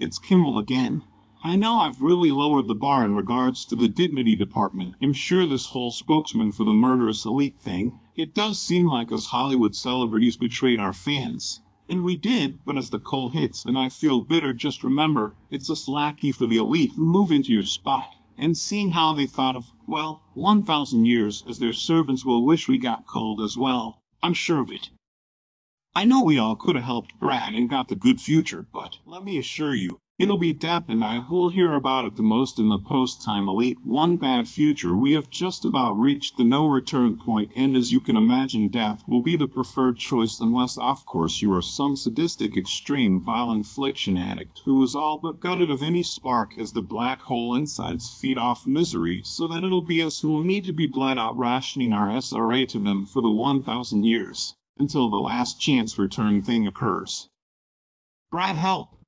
it's Kimmel again. I know I've really lowered the bar in regards to the dignity department. I'm sure this whole spokesman for the murderous elite thing, it does seem like us Hollywood celebrities betrayed our fans. And we did, but as the coal hits and I feel bitter, just remember, it's us lackey for the elite who move into your spot. And seeing how they thought of, well, 1,000 years as their servants will wish we got cold as well. I'm sure of it. I know we all could have helped Brad and got the good future, but let me assure you, it'll be Dap and I who'll hear about it the most in the post-time elite one bad future. We have just about reached the no-return point, and as you can imagine, Dap will be the preferred choice unless, of course, you are some sadistic, extreme, vile infliction addict who is all but gutted of any spark as the black hole insides feed off misery, so that it'll be us who will need to be bled out rationing our SRA to them for the 1,000 years until the last chance return thing occurs. Brad, help!